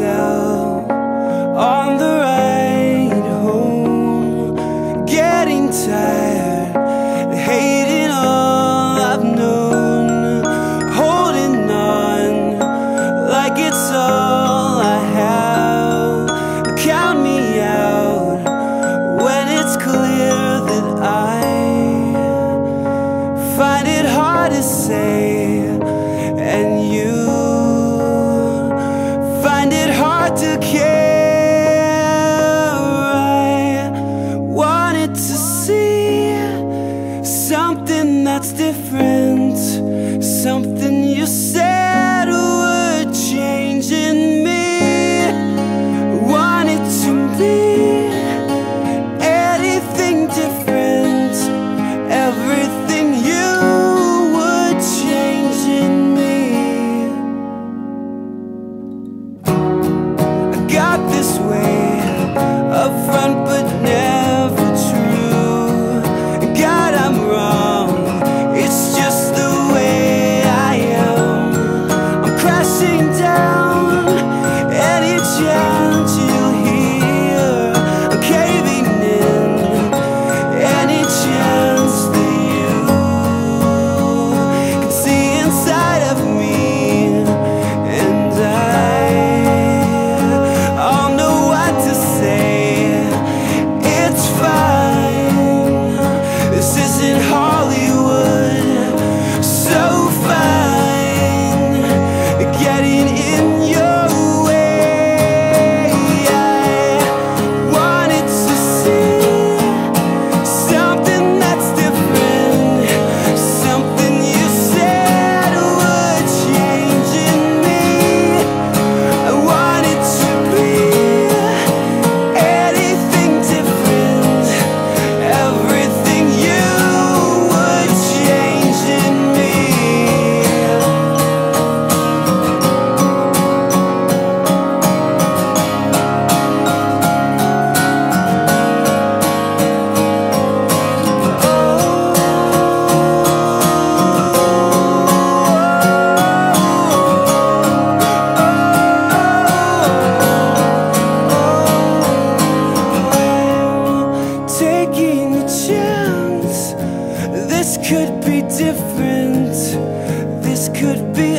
myself on the ride home Getting tired, hating all I've known Holding on like it's all I have. Count me out when it's clear that I Find it hard to say to care. I wanted to see Something that's different Something could be different. This could be.